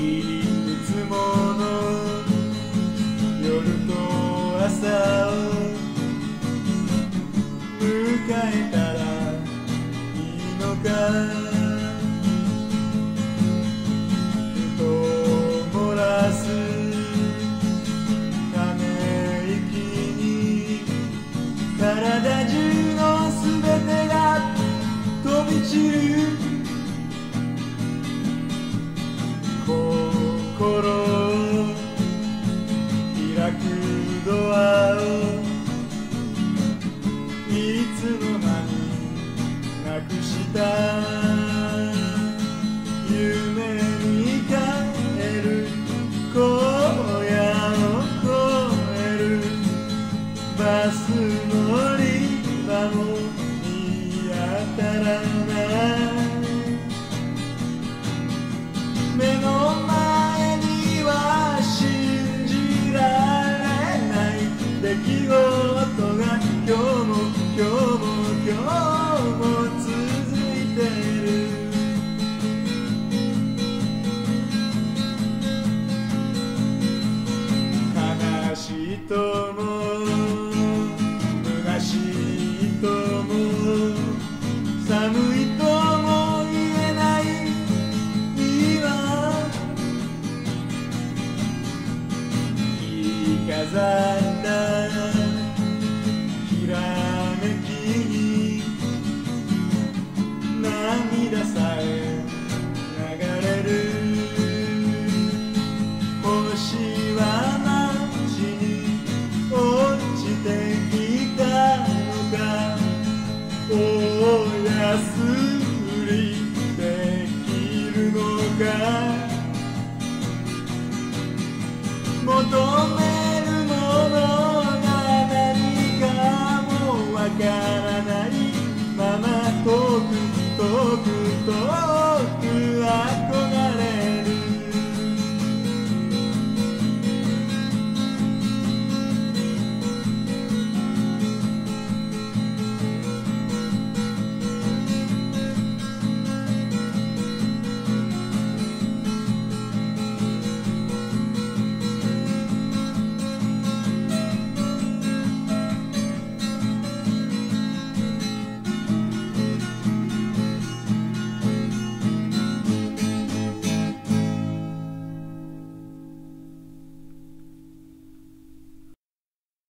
いつもの夜と朝を迎えたらいいのか。した。夢に帰る。荒野を越える。バス乗り場も見当たらない。目の前には信じられない。出来寒いとも言えない。今着飾った。ひらめきに。涙さえ。すりできるのか？求めからないまま遠く遠く遠く